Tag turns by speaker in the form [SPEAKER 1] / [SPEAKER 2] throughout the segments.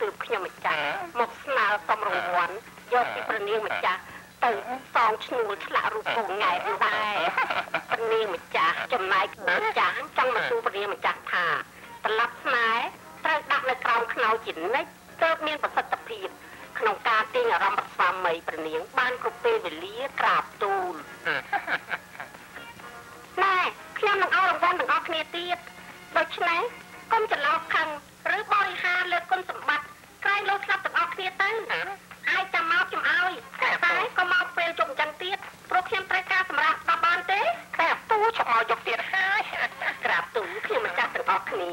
[SPEAKER 1] ទើបខ្ញុំម្ចាស់មកស្នើសុំរង្វាន់យកពីព្រះនាងម្ចាស់ទៅសងឈ្នួលឆ្លាក់រូបពងង៉ែតដែរព្រះនាងម្ចាស់ចំណែកម្ចាស់ចង់មកសួរព្រះនាងម្ចាស់ថាត្រឡប់ស្នេហ៍ត្រូវដាក់នៅក្រោមខ្នោជានិច្ចទើបមានប្រសិទ្ធភាពក្នុងការទាញអារម្មណ៍របស់ស្វាមីព្រះនាងបានគ្រប់ពេលវេលាក្រាបទូលណែខ្ញុំនឹងឲ្យរង្វាន់ទាំងអស់គ្នាទៀតដូច្នេះកុំច្រឡោកខឹង ឬបរិហារលើគុណសម្បត្តិក្រែងលោស្លាប់ទាំងអស់គ្នាទៅអាចចាំមកខ្ញុំឲ្យតែក៏មកពេលជប់អញ្ចឹងទៀតព្រោះខ្ញុំត្រូវការសម្រាប់ដល់បានទេតែពូចុកមកយកទៀតហើយក្រាបទូលខ្ញុំម្ចាស់ទាំងអស់គ្នា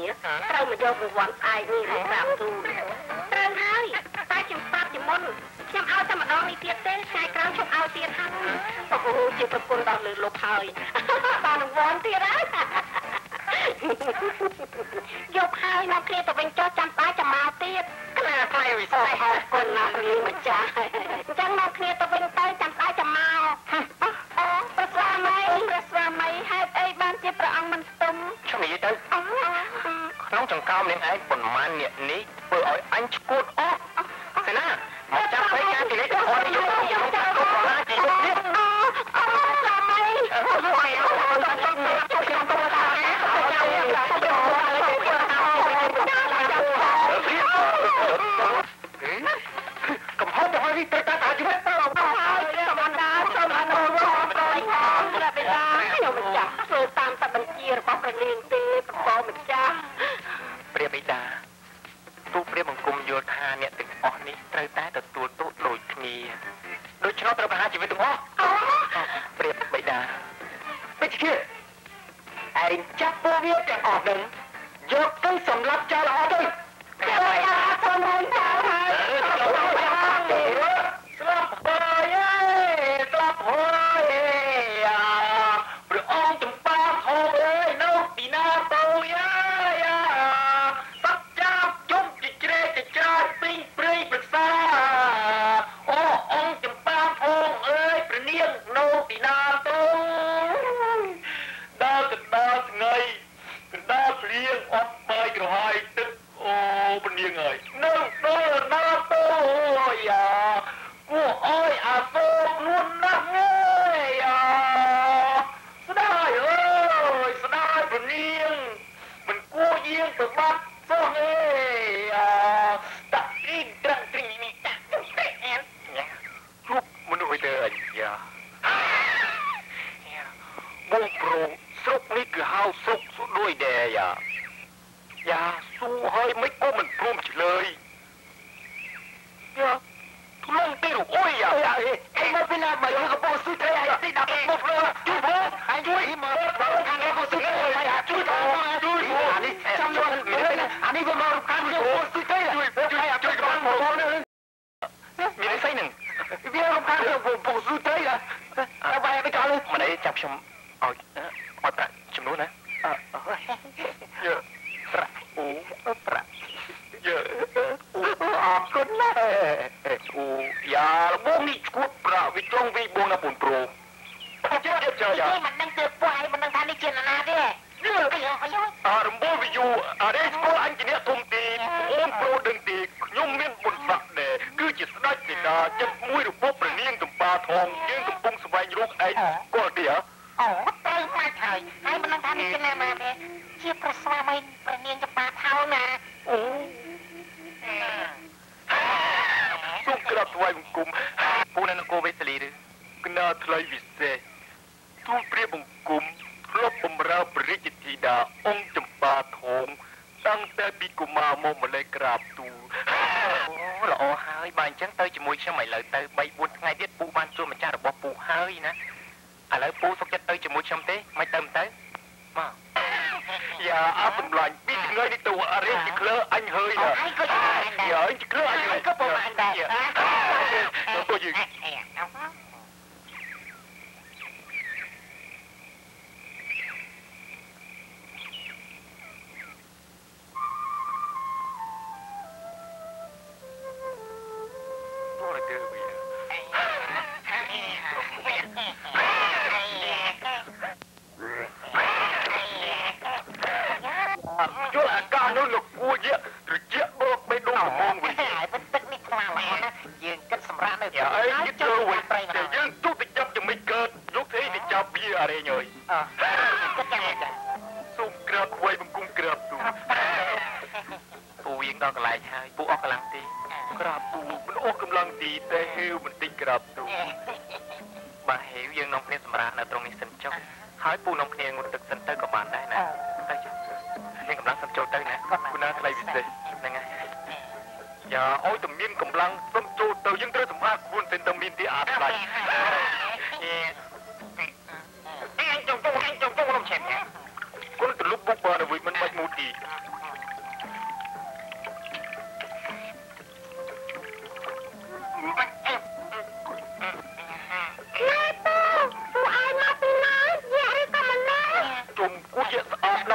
[SPEAKER 1] ត្រូវមកយករង្វាន់ស្អែកនេះមកក្រាបទូលត្រូវហើយតែខ្ញុំស្ដាប់ជាមុនខ្ញុំឲ្យតែម្ដងនេះទៀតទេថ្ងៃក្រោយខ្ញុំឲ្យទៀតហើយអូជាប្រពន្ធដល់លើលុបហើយបានរង្វាន់ទៀតហើយយក ហើយមកគ្នាទៅវិញចុះចាំបាយចាំមកទៀតខ្លាខ្លាវិសេសអរគុណណាស់លាម្ចាស់អញ្ចឹងមកគ្នាទៅវិញទៅចាំបាយចាំមកអូព្រះស្វាមីព្រះស្វាមីហេតុអីបានជាព្រះអង្គមិនស្ទុំ
[SPEAKER 2] ខ្ញុំនិយាយទៅក្នុងចង្កោមនាងឯងប៉ុន្មានអ្នកនេះធ្វើឲ្យអញឈួតអស់សេណាមកចាប់ពេលការទីនេះទៅអត់យកទៅ នា
[SPEAKER 1] ងទេព្រះបងម្ចាស់
[SPEAKER 2] ព្រះបិតាទូព្រះបង្គំយល់ថាអ្នកទាំងអស់នេះត្រូវតែទទួលទោសដូចគ្នាដូច្នោះត្រូវប្រហារជីវិតទាំងអស់ព្រះបិតាពេជ្រឯងចាប់ពួកវាទាំងអស់នឹងយកទៅសម្លាប់ចោលអស់ទៅ
[SPEAKER 1] ព្រះបិតាសូមរំចា យ៉ា
[SPEAKER 2] យ៉ាសួរហើយមិនក៏មិនព្រមឆ្លើយយ៉ាធ្លុងទីរអុយយ៉ាអីមកពីណាមកយកកបោសុយត្រីហើយទីដាក់មកព្រោះជួយបងហើយជួយមកបើខាងកបោសុយត្រីហើយជួយបងជួយអានេះចាំយកអានេះវាមកខាងកបោសុយត្រីជួយជួយជួយបងមកនេះមានអីស្អីនឹងវារំខានកបោសុយត្រីអើបាយទៅចោលមិនអីចាប់ខ្ញុំឲ្យឲ្យប្រាក់ចំនួនណាអឺយើប្រាក់អូប្រាក់យើអូអរគុណណាអូយ៉ាបងនេះឈួត ប្រាក់វិចង់វិបងណាពុនប្រូចាចាចាយ៉ា
[SPEAKER 1] នេះមិនដឹងទៅពួកឯងមិនដឹងថានេះជានរណាទេយល់ទៅហើយ
[SPEAKER 2] អារំបូលវិយូអានេះស្គាល់អញជាអ្នកធំទីអូនប្រូដឹងទីខ្ញុំមានបុណ្យស័ក្តិដែរគឺជាស្ដេចសេនាចិត្តមួយរបស់ព្រះនាងកម្បាធំយើងកំពុងស្វែងរកឯងក៏ទេហ៎
[SPEAKER 1] អូត្រូវមកហើយហើយមិនដឹងថានេះជានរណាទេជាព្រះស្វាមីព្រះនាងចម្បាថោណា
[SPEAKER 2] អូសូមក្រាបថ្វាយបង្គំពូននគរវេសលី ឬគណៈថ្លៃវិសេសទូលព្រះបង្គំធ្លាប់បម្រើព្រះរាជធីតាអង្គចម្បាធំតាំងតែពីកុមារមកម្លេះក្រាបទូលអូល្អហើយបើអញ្ចឹងទៅជាមួយខ្ញុំឥឡូវទៅ3 4ថ្ងៃទៀតពូបានជួបម្ចាស់របស់ពូហើយណាឥឡូវពូសុខចិត្តទៅជាមួយខ្ញុំទេមិនទៅមិនទៅមកយ៉ាអើបន្លាញ់ពីថ្ងៃនេះទៅអរិយជាក្លើអញហើយ
[SPEAKER 1] អូហើយក៏យ៉ាងដែរ
[SPEAKER 2] យ៉ាអញជាក្លើអញ
[SPEAKER 1] ហើយក៏ប្រហែលដែរ
[SPEAKER 2] ទៅទៅយើង
[SPEAKER 3] ទីតែហេវបន្តិចក្រាបទូលបាទហេវយើងនាំគ្នាសម្រាប់នៅត្រង់នេះសិនចុះហើយពូនាំគ្នាងូតទឹកសិនទៅក៏បានដែរណាទៅចុះមានកម្លាំងសិនចូលទៅណាគូណាថ្លៃពិសេសហ្នឹងហើយយ៉ាអោយតែមានកម្លាំងសិនចូលទៅយើងត្រូវសម្អាតខ្លួនសិនទៅមានទីអាថ្លៃអេ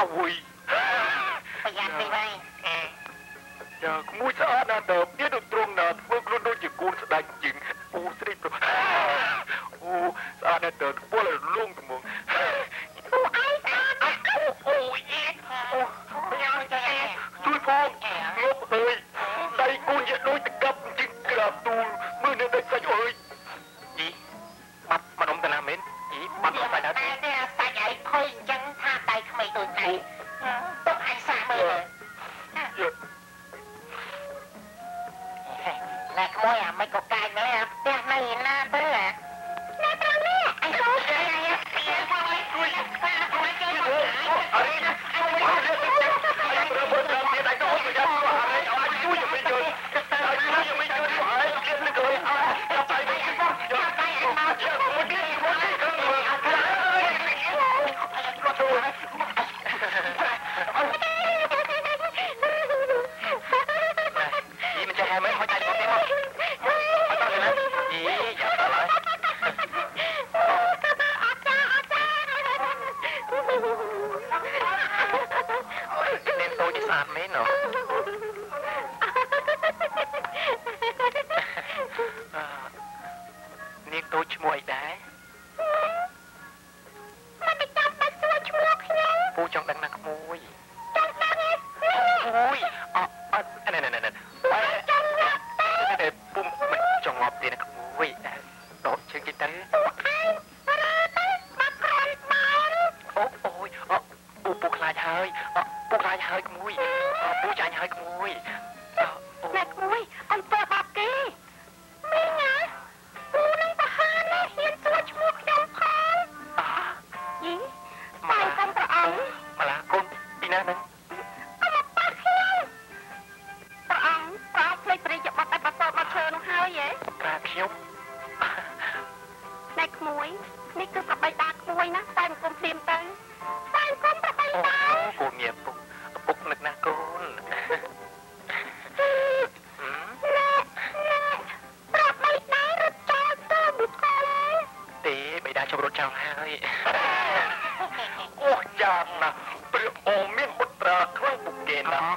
[SPEAKER 3] ស្អាតណាស់វុយ
[SPEAKER 4] ប្រយ័ត្នពីវិញ
[SPEAKER 3] យ៉ាក្មួយស្អាតណាស់តើវាទៅត្រង់ណាធ្វើខ្លួនដូចជាកូនស្ដេចជាងអូស្រីប្រអូស្អាតណាស់តើពលឲ្យលងត្មង
[SPEAKER 4] ពូឯងស្អាតណាស់
[SPEAKER 3] អូយអេអូជួយផងងប់អើយដៃកូនជាដូចតកាប់ជាងក្រាបទូលមើលនៅដៃសាច់អើយយី
[SPEAKER 4] ក៏កា
[SPEAKER 3] យ
[SPEAKER 4] មែនអាផ្ទះនៅណាទៅអាណែ នតូច
[SPEAKER 3] ស្អាតមែនណ៎នាងតូចឈ្មោះអីដែរ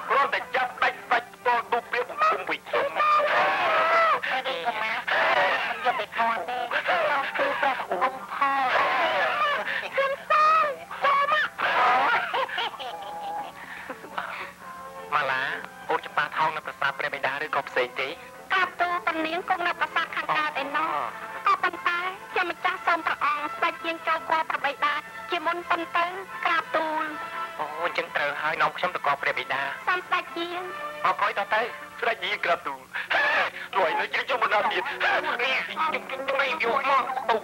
[SPEAKER 3] គ្រាន់តែចាប់ដាច់
[SPEAKER 4] សាច់ផ្ទា
[SPEAKER 3] ល់ទូពី
[SPEAKER 4] បង្គំ
[SPEAKER 3] វិជ្ជាខ្ញុំ
[SPEAKER 4] កុមារ
[SPEAKER 3] ខ្ញុំ
[SPEAKER 4] យកទៅខោទេគឺតែអ៊ំផោខ្ញុំសានចូលមក
[SPEAKER 3] ម៉ាឡាអូនច្បាស់ថោងនៅប្រាសាទព្រះបិតាឬក៏ផ្សេងទេ
[SPEAKER 4] កាប់ទូតំនាងគង់នៅប្រាសាទខាងកើតឯណោះក៏ប៉ុន្តែជាម្ចាស់សូមព្រះអង្គស្ដេចជាងចូល
[SPEAKER 3] ញ្ចឹងត្រូវហើយនាំខ្ញុំទៅកប់ព្រះបិតា
[SPEAKER 4] សូមស្ដេចយាង
[SPEAKER 3] អរគុណតទៅស្រេចយីក្រាបទូលលួយនៅជ្រឹកជុំបណ្ដាទៀតនេះជុំជុំជុំយកមកអូ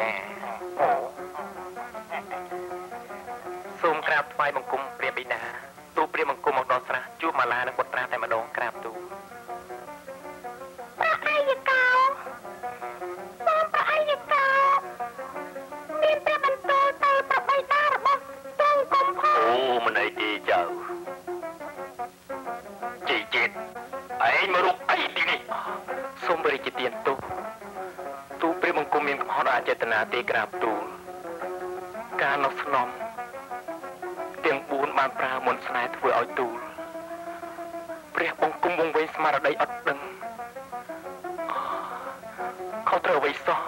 [SPEAKER 3] ចាអូសូមក្រាបថ្វាយបង្គំព្រះបិតាទូលព្រះបង្គំមកដល់ស្រះជួបម៉ាឡានិងបុត្រាតែម្ដងក្រាបទូល នអីទេចៅជីជាតិឯងមករុកអីទីនេះសូមបរិជាទានទុកទូលព្រះបង្គំមានកំហុសអចេតនាទេក្រាបទូលការនោះស្នំទាំង4បានប្រើមន្តស្នេហ៍ធ្វើឲ្យទូលព្រះបង្គំវង្វេងស្មារតីអត់ដឹងខុសត្រូវអ្វីសោះ